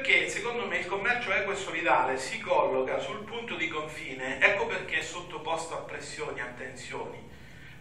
Perché secondo me il commercio equo e solidale si colloca sul punto di confine, ecco perché è sottoposto a pressioni, a tensioni,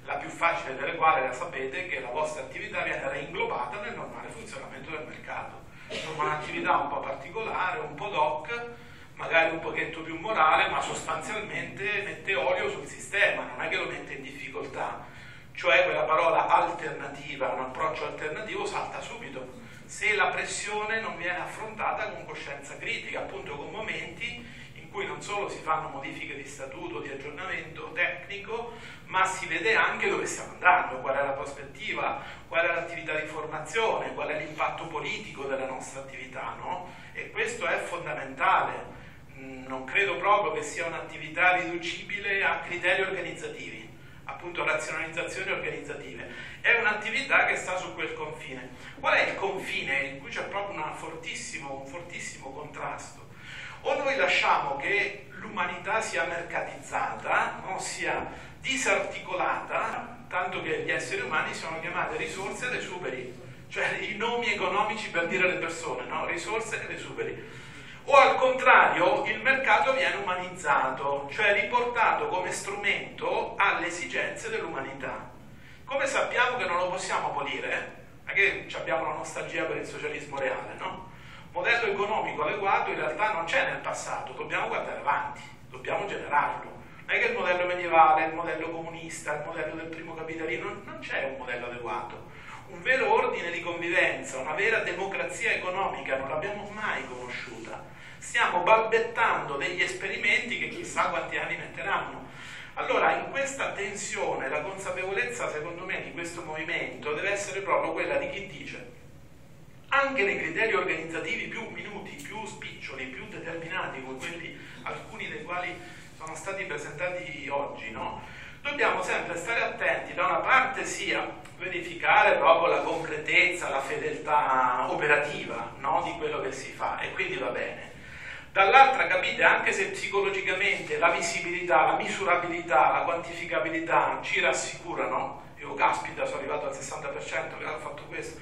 la più facile delle quali la sapete che la vostra attività viene reinglobata nel normale funzionamento del mercato. Insomma, un'attività un po' particolare, un po' doc, magari un pochetto più morale, ma sostanzialmente mette olio sul sistema, non è che lo mette in difficoltà. Cioè quella parola alternativa, un approccio alternativo salta subito se la pressione non viene affrontata con coscienza critica, appunto con momenti in cui non solo si fanno modifiche di statuto, di aggiornamento tecnico, ma si vede anche dove stiamo andando, qual è la prospettiva, qual è l'attività di formazione, qual è l'impatto politico della nostra attività, no? E questo è fondamentale. Mm, non credo proprio che sia un'attività riducibile a criteri organizzativi appunto razionalizzazioni organizzative, è un'attività che sta su quel confine. Qual è il confine in cui c'è proprio fortissimo, un fortissimo contrasto? O noi lasciamo che l'umanità sia mercatizzata, no? sia disarticolata, tanto che gli esseri umani sono chiamati risorse ed esuberi, cioè i nomi economici per dire le persone, no? risorse ed esuberi o al contrario il mercato viene umanizzato, cioè riportato come strumento alle esigenze dell'umanità. Come sappiamo che non lo possiamo abolire? Perché abbiamo la nostalgia per il socialismo reale, no? Modello economico adeguato in realtà non c'è nel passato, dobbiamo guardare avanti, dobbiamo generarlo. Non è che il modello medievale, il modello comunista, il modello del primo capitalismo, non c'è un modello adeguato. Un vero ordine di convivenza, una vera democrazia economica non l'abbiamo mai conosciuta stiamo balbettando degli esperimenti che chissà quanti anni metteranno. Allora, in questa tensione, la consapevolezza, secondo me, di questo movimento deve essere proprio quella di chi dice anche nei criteri organizzativi più minuti, più spiccioli, più determinati, come quelli, alcuni dei quali sono stati presentati oggi, no? dobbiamo sempre stare attenti, da una parte sia verificare proprio la concretezza, la fedeltà operativa no? di quello che si fa, e quindi bene dall'altra capite anche se psicologicamente la visibilità, la misurabilità, la quantificabilità ci rassicurano, io caspita sono arrivato al 60% che ho fatto questo,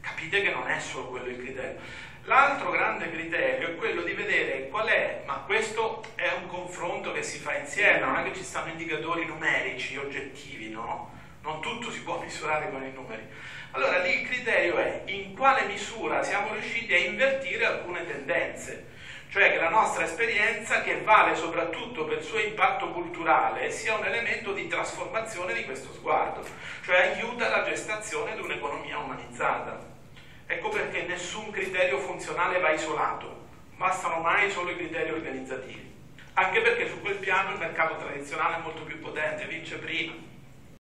capite che non è solo quello il criterio. L'altro grande criterio è quello di vedere qual è, ma questo è un confronto che si fa insieme, non è che ci stanno indicatori numerici, oggettivi, no? Non tutto si può misurare con i numeri. Allora lì il criterio è in quale misura siamo riusciti a invertire alcune tendenze cioè che la nostra esperienza, che vale soprattutto per il suo impatto culturale, sia un elemento di trasformazione di questo sguardo, cioè aiuta la gestazione di un'economia umanizzata. Ecco perché nessun criterio funzionale va isolato, bastano mai solo i criteri organizzativi, anche perché su quel piano il mercato tradizionale è molto più potente, vince prima.